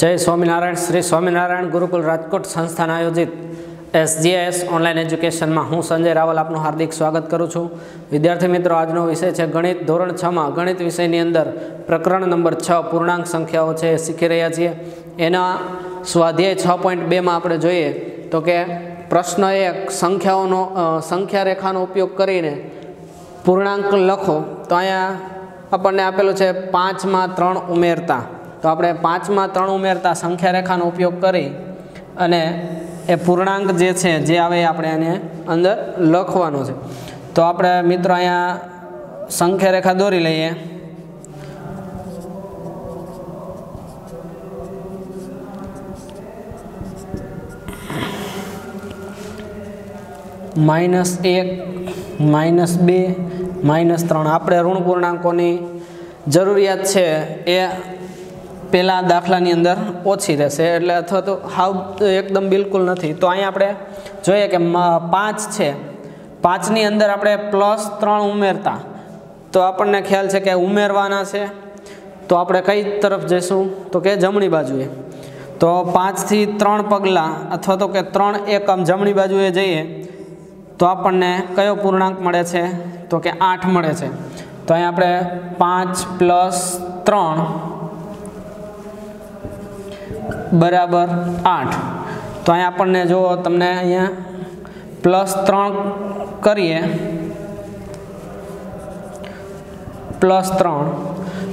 જય સ્વામિનારાયણ, શ્રી સ્વામિનારાયણ ગુરુકુલ રાજકોટ સંસ્થાન આયોજિત એસજીએસ ઓનલાઈન એજ્યુકેશનમાં હું સંજય રાવલ આપનું હાર્દિક સ્વાગત કરું છું. વિદ્યાર્થી મિત્રો, આજનો વિષય છે ગણિત ધોરણ છમાં ગણિત વિષયની અંદર પ્રકરણ નંબર છ પૂર્ણાંક સંખ્યાઓ છે શીખી રહ્યા છીએ. એના સ્વાધ્યાય છ પોઈન્ટ બેમાં આપણે જોઈએ તો કે પ્રશ્ન એક, સંખ્યાઓનો સંખ્યા રેખાનો ઉપયોગ કરીને પૂર્ણાંક લખો. તો અહીંયા આપણને આપેલું છે પાંચમાં ત્રણ ઉમેરતા. તો આપણે પાંચમાં ત્રણ ઉમેરતા સંખ્યા રેખાનો ઉપયોગ કરી અને એ પૂર્ણાંક જે છે, જે આવે આપણે એને અંદર લખવાનો છે. તો આપણે મિત્રો અહીંયા સંખ્યા રેખા દોરી લઈએ. માઇનસ એક, માઇનસ બે, માઇનસ ત્રણ. આપણે ઋણ પૂર્ણાંકોની જરૂરિયાત છે એ પહેલાં દાખલાની અંદર ઓછી રહેશે. એટલે અથવા તો હાવ એકદમ બિલકુલ નથી. તો અહીંયા આપણે જોઈએ કે પાંચ છે. પાંચની અંદર આપણે પ્લસ ત્રણ ઉમેરતા. તો આપણને ખ્યાલ છે કે ઉમેરવાના છે. તો આપણે કઈ તરફ જઈશું? તો કે જમણી બાજુએ. તો પાંચથી ત્રણ પગલાં અથવા તો કે ત્રણ એકમ જમણી બાજુએ જઈએ, તો આપણને કયો પૂર્ણાંક મળે છે? તો કે આઠ મળે છે. તો અહીં આપણે પાંચ પ્લસ ત્રણ બરાબર આઠ. તો અહીંયા આપણને જો તમને અહીંયા પ્લસ ત્રણ કરીએ. પ્લસ ત્રણ.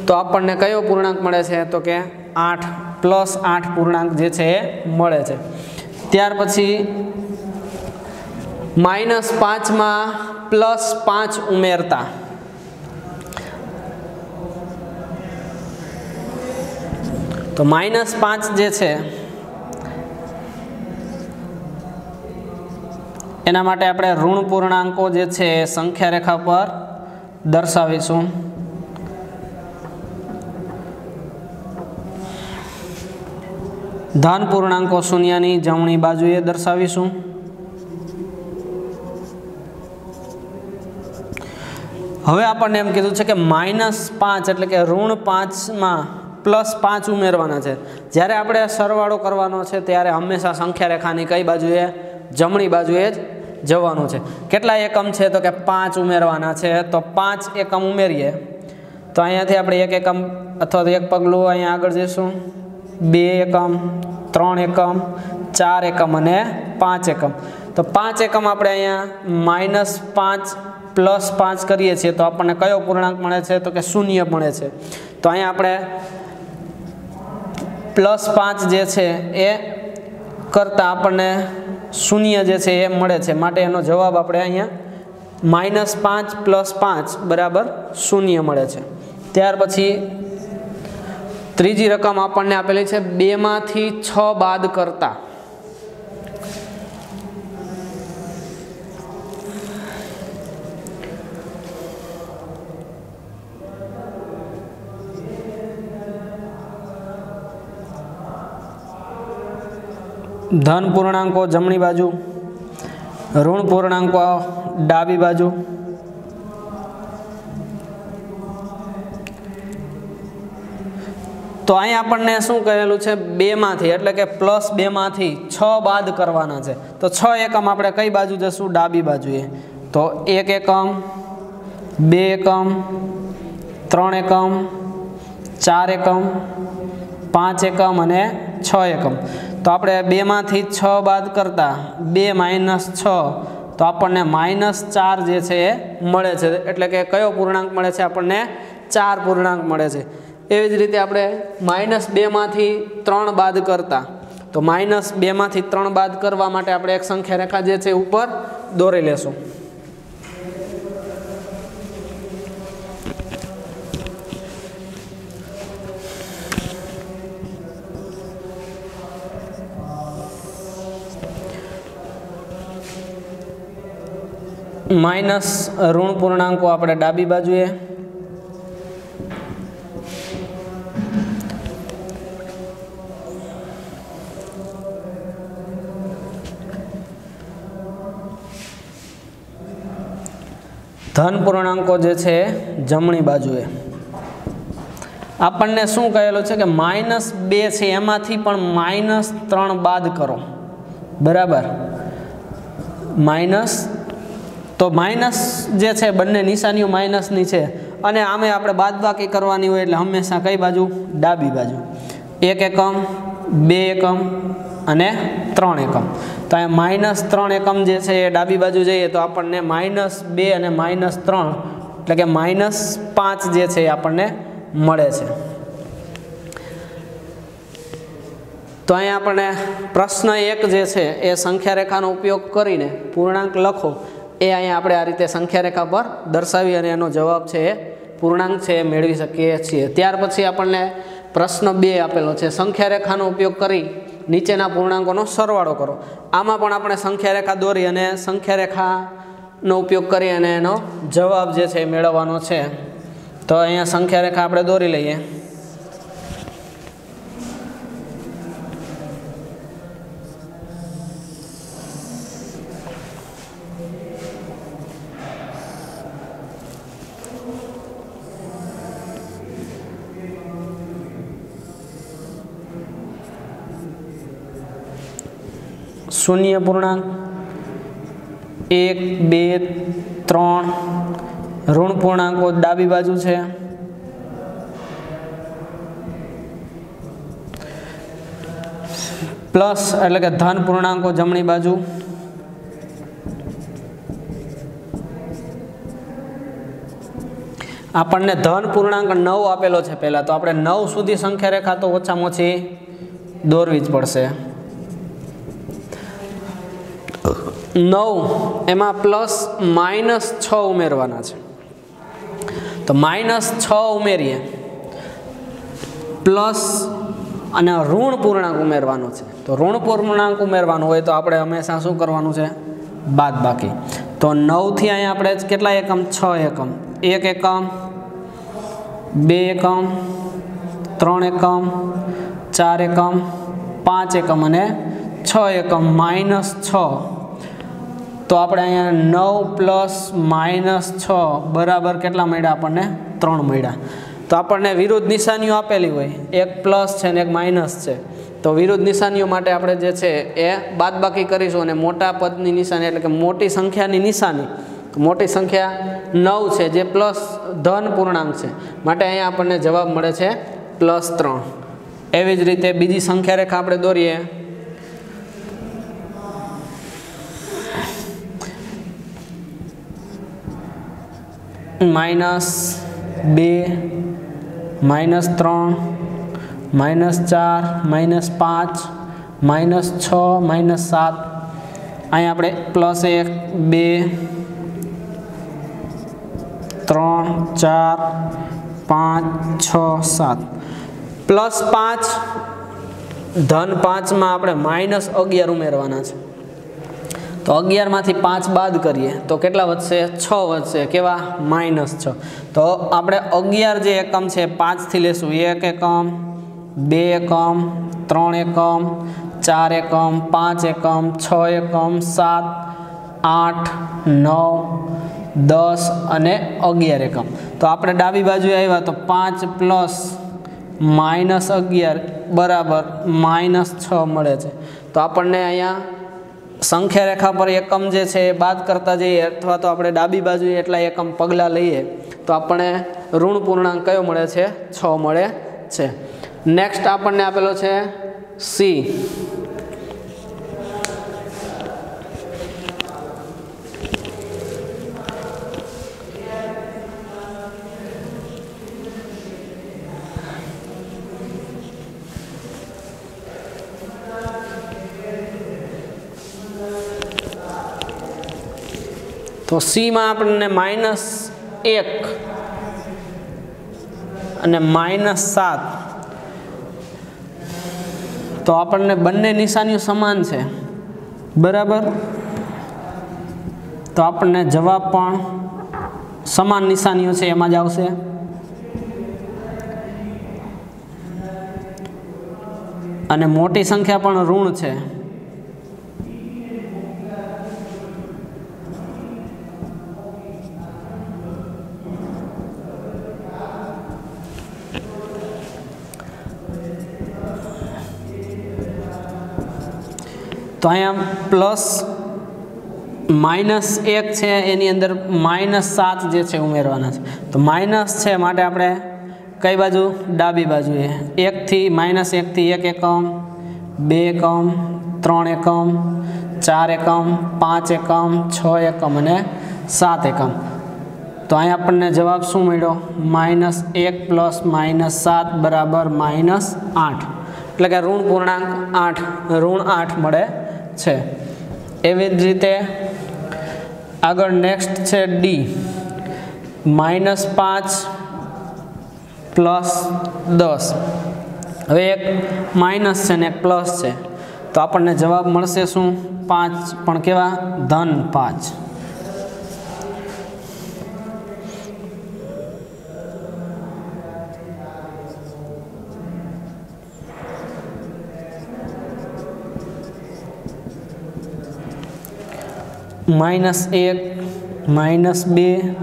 તો આપણને કયો પૂર્ણાંક મળે છે? તો કે આઠ પ્લસ આઠ પૂર્ણાંક જે છે એ મળે છે. ત્યાર પછી માઇનસ પાંચમાં પ્લસ પાંચ ઉમેરતા. તો માઇનસ પાંચ જે છે, એના માટે આપણે ઋણ પૂર્ણાંકો જે છે સંખ્યા રેખા પર દર્શાવીશું. ધન પૂર્ણાંકો શૂન્યની જમણી બાજુએ દર્શાવીશું. હવે આપણને એમ કીધું છે કે માઇનસ પાંચ એટલે કે ઋણ પાંચમાં પ્લસ પાંચ ઉમેરવાના છે. જ્યારે આપણે સરવાળો કરવાનો છે, ત્યારે હંમેશા સંખ્યા રેખાની કઈ બાજુએ? જમણી બાજુએ જ જવાનું છે. કેટલા એકમ છે? તો કે પાંચ ઉમેરવાના છે. તો પાંચ એકમ ઉમેરીએ. તો અહીંયાથી આપણે એક એકમ અથવા તો એક પગલું અહીંયા આગળ જઈશું. બે એકમ, ત્રણ એકમ, ચાર એકમ અને પાંચ એકમ. તો પાંચ એકમ આપણે અહીંયા માઇનસ પાંચ પ્લસ પાંચ કરીએ છીએ, તો આપણને કયો પૂર્ણાંક મળે છે? તો કે શૂન્ય મળે છે. તો અહીંયા આપણે પ્લસ પાંચ જે છે એ કરતાં આપણને શૂન્ય જે છે એ મળે છે. માટે એનો જવાબ આપણે અહીંયા માઇનસ પાંચ પ્લસ પાંચ બરાબર શૂન્ય મળે છે. ત્યાર પછી ત્રીજી રકમ આપણને આપેલી છે બેમાંથી છ બાદ કરતા. ધન પૂર્ણાંકો જમણી બાજુ, ઋણ પૂર્ણાંકો ડાબી બાજુ. તો અહીં આપણને શું કહેલું છે? બેમાંથી, એટલે કે પ્લસ બેમાંથી છ બાદ કરવાના છે. તો છ એકમ આપણે કઈ બાજુ જશું? ડાબી બાજુએ. તો એક એકમ, બે એકમ, ત્રણ એકમ, ચાર એકમ, પાંચ એકમ અને છ એકમ. તો આપણે બેમાંથી છ બાદ કરતા બે માઇનસ છ, તો આપણને માઇનસ ચાર જે છે એ મળે છે. એટલે કે કયો પૂર્ણાંક મળે છે? આપણને ચાર પૂર્ણાંક મળે છે. એવી જ રીતે આપણે માઇનસ બેમાંથી ત્રણ બાદ કરતા, તો માઇનસ બેમાંથી ત્રણ બાદ કરવા માટે આપણે એક સંખ્યા રેખા જે છે ઉપર દોરી લેશું. માઇનસ ઋણ પૂર્ણાંકો આપણે ડાબી બાજુએ. ધન પૂર્ણાંકો જે છે, જમણી બાજુએ. આપણને શું કહેલું છે કે માઇનસ બે છે, એમાંથી પણ માઇનસ ત્રણ બાદ કરો. બરાબર? માઇનસ તો માઇનસ જે છે, બંને નિશાનીઓ માઇનસની છે. અને આમે આપણે બાદબાકી કરવાની હોય એટલે હંમેશા કઈ બાજુ? ડાબી બાજુ. એક એકમ, બે એકમ અને ત્રણ એકમ. તો અહીંયા માઇનસ ત્રણ એકમ જે છે, એ ડાબી બાજુ જઈએ તો આપણને માઇનસ બે અને માઇનસ ત્રણ, એટલે કે માઇનસ પાંચ જે છે, એ આપણને મળે છે. તો અહીંયા આપણને પ્રશ્ન એક જે છે, એ સંખ્યા રેખાનો ઉપયોગ કરીને પૂર્ણાંક લખો. એ અહીંયા આપણે આ રીતે સંખ્યા રેખા પર દર્શાવી અને એનો જવાબ છે એ પૂર્ણાંક છે એ મેળવી શકીએ છીએ. ત્યાર પછી આપણને પ્રશ્ન બે આપેલો છે. સંખ્યા રેખાનો ઉપયોગ કરી નીચેના પૂર્ણાંકોનો સરવાળો કરો. આમાં પણ આપણે સંખ્યા રેખા દોરી અને સંખ્યા રેખાનો ઉપયોગ કરી અને એનો જવાબ જે છે એ મેળવવાનો છે. તો અહીંયા સંખ્યા રેખા આપણે દોરી લઈએ. શૂન્ય પૂર્ણાંક. એક, બે, ત્રણ. ઋણ પૂર્ણાંકો ડાબી બાજુ છે. પ્લસ એટલે કે ધન પૂર્ણાંકો જમણી બાજુ. આપણને ધન પૂર્ણાંક નવ આપેલો છે પહેલાં, તો આપણે નવ સુધી સંખ્યા રેખા તો ઓછામાં ઓછી દોરવી જ પડશે. નવ એમાં પ્લસ માઇનસ છ ઉમેરવાના છે. તો માઇનસ છ ઉમેરીએ. પ્લસ અને ઋણ પૂર્ણાંક ઉમેરવાનો છે. તો ઋણ પૂર્ણાંક ઉમેરવાનું હોય તો આપણે હંમેશા શું કરવાનું છે? બાદ બાકી. તો નવથી અહીંયા આપણે કેટલા એકમ? છ એકમ. એક એકમ, બે એકમ, ત્રણ એકમ, ચાર એકમ, પાંચ એકમ અને છ એકમ. માઇનસ છ. તો આપણે અહીંયા નવ પ્લસ માઇનસ છ બરાબર કેટલા મળ્યા આપણને? ત્રણ મળ્યા. તો આપણને વિરુદ્ધ નિશાનીઓ આપેલી હોય. એક પ્લસ છે ને એક માઇનસ છે. તો વિરુદ્ધ નિશાનીઓ માટે આપણે જે છે એ બાદબાકી કરીશું અને મોટા પદની નિશાની એટલે કે મોટી સંખ્યાની નિશાની. મોટી સંખ્યા નવ છે, જે પ્લસ ધન પૂર્ણાંક છે. માટે અહીંયા આપણને જવાબ મળે છે પ્લસ ત્રણ. એવી જ રીતે બીજી સંખ્યા રેખા આપણે દોરીએ. માઇનસ બે, માઇનસ ત્રણ, માઇનસ ચાર, માઇનસ પાંચ, માઇનસ છ, માઇનસ સાત. અહીં આપણે પ્લસ એક, બે, ત્રણ, ચાર, પાંચ, છ, સાત. પ્લસ પાંચ, ધન પાંચમાં આપણે માઇનસ અગિયાર ઉમેરવાના છે. તો અગિયારમાંથી પાંચ બાદ કરીએ. તો કેટલા વધશે? છ વધશે. કેવા? માઇનસ છ. તો આપણે અગિયાર જે એકમ છે પાંચથી લેશું. એક એકમ, બે એકમ, ત્રણ એકમ, ચાર એકમ, પાંચ એકમ, છ એકમ, સાત, આઠ, નવ, દસ અને અગિયાર એકમ. તો આપણે ડાબી બાજુએ આવ્યા તો પાંચ પ્લસ માઇનસ અગિયાર બરાબર માઇનસ છ મળે છે. તો આપણને અહીંયા સંખ્યા રેખા પર એકમ જે છે એ બાદ કરતા જઈએ અથવા તો આપણે ડાબી બાજુએ એટલા એકમ પગલાં લઈએ, તો આપણને ઋણ પૂર્ણાંક કયો મળે છે? છ મળે છે. નેક્સ્ટ આપણને આપેલો છે સી તો સીમાં આપણને માઇનસ એક અને માઇનસ સાત. તો આપણને બંને નિશાનીઓ સમાન છે. બરાબર? તો આપણને જવાબ પણ સમાન નિશાનીઓ છે, એમાં જ આવશે. અને મોટી સંખ્યા પણ ઋણ છે. તો અહીંયા પ્લસ માઇનસ એક છે એની અંદર માઇનસ સાત જે છે ઉમેરવાના છે. તો માઇનસ છે માટે આપણે કઈ બાજુ? ડાબી બાજુએ. એકથી માઇનસ એકથી એક એકમ, બે એકમ, ત્રણ એકમ, ચાર એકમ, પાંચ એકમ, છ એકમ અને સાત એકમ. તો અહીંયા આપણને જવાબ શું મળ્યો? માઇનસ એક પ્લસ માઇનસ સાત બરાબર માઇનસ આઠ. એટલે કે ઋણ પૂર્ણાંક આઠ. ઋણ આઠ મળે છે. એવી જ રીતે આગળ નેક્સ્ટ છે ડી માઇનસ પાંચ પ્લસ દસ. હવે એક માઇનસ છે ને એક પ્લસ છે. તો આપણને જવાબ મળશે શું? પાંચ. પણ કેવા? ધન પાંચ. માઇનસ એક, માઇનસ બે,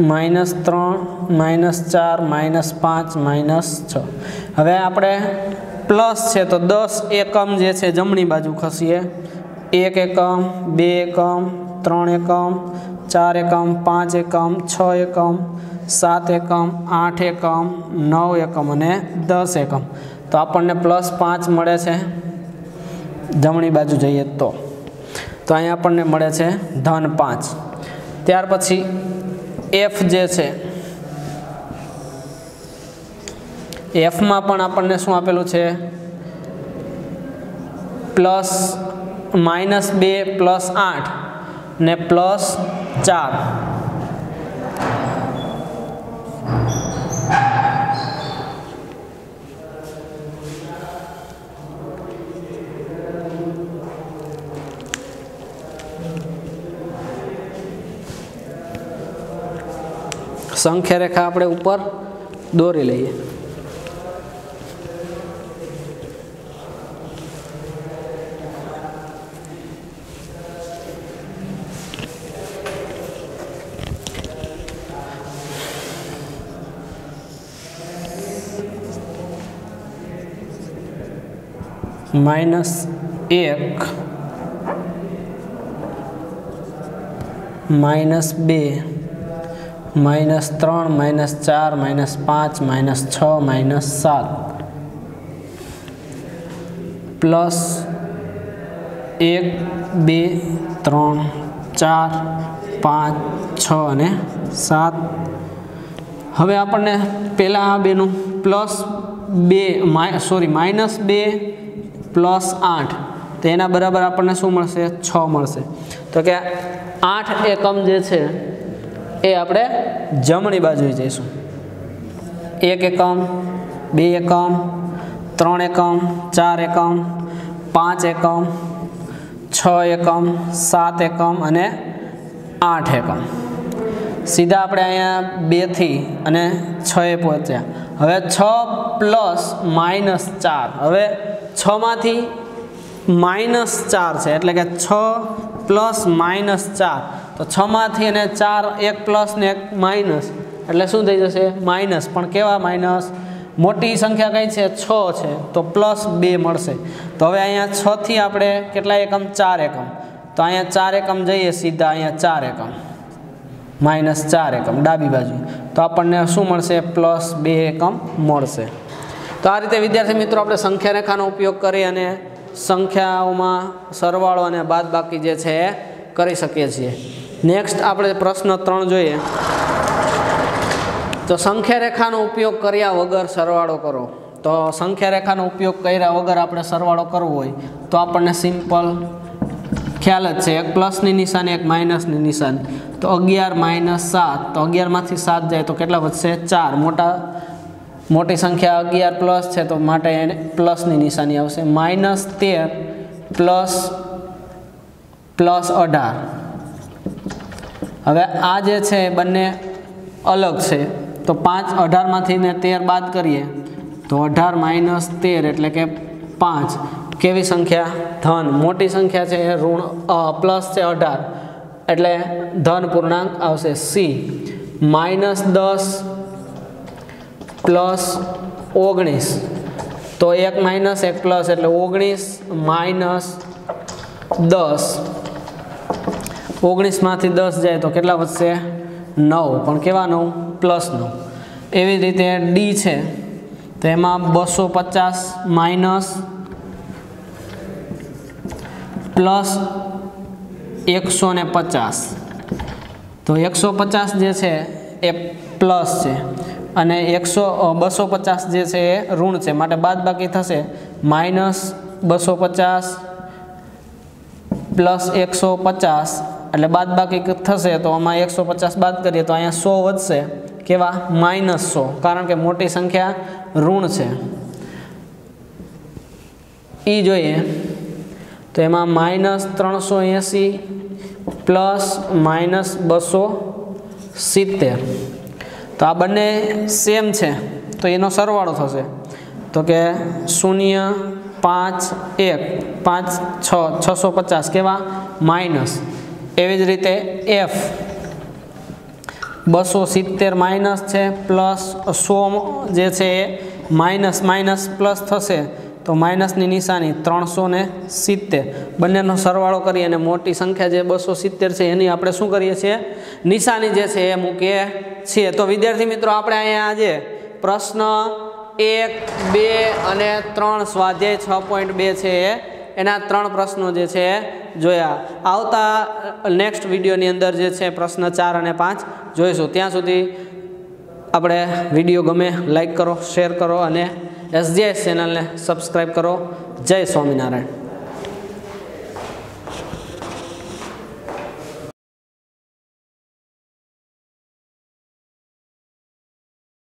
માઇનસ ત્રણ, માઇનસ ચાર, માઇનસ પાંચ, માઇનસ છ. હવે આપણે પ્લસ છે તો દસ એકમ જે છે જમણી બાજુ ખસીએ. એક એકમ, બે એકમ, ત્રણ એકમ, ચાર એકમ, પાંચ એકમ, છ એકમ, સાત એકમ, આઠ એકમ, નવ એકમ અને દસ એકમ. તો આપણને પ્લસ પાંચ મળે છે. જમણી બાજુ જઈએ તો. તો અહીંયા આપણને મળે છે ધન પાંચ. ત્યાર પછી એફ જે છે એફમાં પણ આપણને શું આપેલું છે? પ્લસ માઇનસ બે પ્લસ આઠ ને પ્લસ ચાર. સંખ્યા આપણે ઉપર દોરી લઈએ. માઇનસ એક માઇનસ બે માઇનસ ત્રણ માઇનસ ચાર માઇનસ પાંચ માઇનસ છ માઇનસ સાત. પ્લસ એક, બે, ત્રણ, ચાર, પાંચ, છ અને સાત. હવે આપણને પહેલાં આ બેનું પ્લસ બે, માય, સોરી માઇનસ બે, પ્લસ આઠ. તો એના બરાબર આપણને શું મળશે? છ મળશે. તો કે આઠ એકમ જે છે એ આપણે જમણી બાજુએ જઈશું. એક એકમ, બે એકમ, ત્રણ એકમ, ચાર એકમ, પાંચ એકમ, છ એકમ, સાત એકમ અને આઠ એકમ. સીધા આપણે અહીંયા બેથી અને છ એ પહોંચ્યા. હવે છ પ્લસ માઇનસ ચાર. હવે છમાંથી માઇનસ ચાર છે, એટલે કે છ પ્લસ માઇનસ ચાર. તો છમાંથી અને ચાર એક પ્લસ ને એક માઇનસ એટલે શું થઈ જશે? માઇનસ પણ કેવા માઇનસ મોટી સંખ્યા કઈ છે? છ છે. તો પ્લસ બે મળશે. તો હવે અહીંયા છથી આપણે કેટલા એકમ? ચાર એકમ. તો અહીંયા ચાર એકમ જઈએ સીધા અહીંયા ચાર એકમ. માઇનસ ચાર એકમ. ડાબી બાજુ. તો આપણને શું મળશે? પ્લસ બે એકમ મળશે. તો આ રીતે વિદ્યાર્થી મિત્રો આપણે સંખ્યા રેખાનો ઉપયોગ કરી અને સંખ્યાઓમાં સરવાળો અને બાદબાકી જે છે એ કરી શકીએ છીએ. નેક્સ્ટ આપણે પ્રશ્ન ત્રણ જોઈએ. તો સંખ્યા રેખાનો ઉપયોગ કર્યા વગર સરવાળો કરો. તો સંખ્યા રેખાનો ઉપયોગ કર્યા વગર આપણે સરવાળો કરવો હોય, તો આપણને સિમ્પલ ખ્યાલ જ છે. એક પ્લસની નિશાની, એક માઇનસની નિશાની. તો અગિયાર માઇનસ સાત. તો અગિયારમાંથી સાત જાય તો કેટલા વધશે? ચાર. મોટા, મોટી સંખ્યા અગિયાર પ્લસ છે તો માટે એને પ્લસની નિશાની આવશે. માઇનસ તેર પ્લસ પ્લસ અઢાર. હવે આ જે છે એ બંને અલગ છે. તો પાંચ અઢારમાંથી ને તેર બાદ કરીએ. તો અઢાર માઇનસ તેર એટલે કે પાંચ. કેવી સંખ્યા? ધન. મોટી સંખ્યા છે ઋણ પ્લસ છે અઢાર. એટલે ધન પૂર્ણાંક આવશે સી. માઇનસ દસ પ્લસ ઓગણીસ. તો એક માઇનસ એક પ્લસ એટલે ઓગણીસ માઇનસ દસ. ઓગણીસમાંથી દસ જાય તો કેટલા વધશે? નવ. પણ કેવા નવ પ્લસ નવ એવી રીતે ડી છે. તો એમાં બસો પચાસ માઇનસ પ્લસ એકસો ને પચાસ. તો એકસો પચાસ જે છે એ પ્લસ છે. અને એકસો બસો પચાસ જે છે એ ઋણ છે. માટે બાદ બાકી થશે માઇનસ બસો પચાસ પ્લસ એકસો પચાસ એટલે બાદ બાકી થશે તો આમાં એકસો પચાસ બાદ કરીએ તો અહીંયા સો વધશે. કેવા? માઇનસ સો. કારણ કે મોટી સંખ્યા ઋણ છે. એ જોઈએ. તો એમાં માઇનસ ત્રણસો એંસી પ્લસ માઇનસ બસો સિત્તેર. તો આ બંને સેમ છે. તો એનો સરવાળો થશે. તો કે શૂન્ય પાંચ એક પાંચ છ, છસો પચાસ. કેવા? માઇનસ. એવી જ રીતે એફ બસો સિત્તેર માઇનસ છે, પ્લસ સો જે છે એ માઇનસ માઇનસ પ્લસ થશે. તો માઇનસની નિશાની ત્રણસો ને સિત્તેર. બંનેનો સરવાળો કરી અને મોટી સંખ્યા જે બસો સિત્તેર છે એની આપણે શું કરીએ છીએ? નિશાની જે છે એ મૂકીએ છીએ. તો વિદ્યાર્થી મિત્રો, આપણે અહીંયા આજે પ્રશ્ન એક, બે અને ત્રણ સ્વાધ્યાય છ પોઈન્ટ બે છે એ એના ત્રણ પ્રશ્નો જે છે જોયા. આવતા નેક્સ્ટ વિડીયોની અંદર જે છે પ્રશ્ન ચાર અને પાંચ જોઈશું. ત્યાં સુધી આપણે વીડિયો ગમે લાઈક કરો શેર કરો અને એસજીઆઈ ચેનલને સબસ્ક્રાઈબ કરો. જય સ્વામિનારાયણ.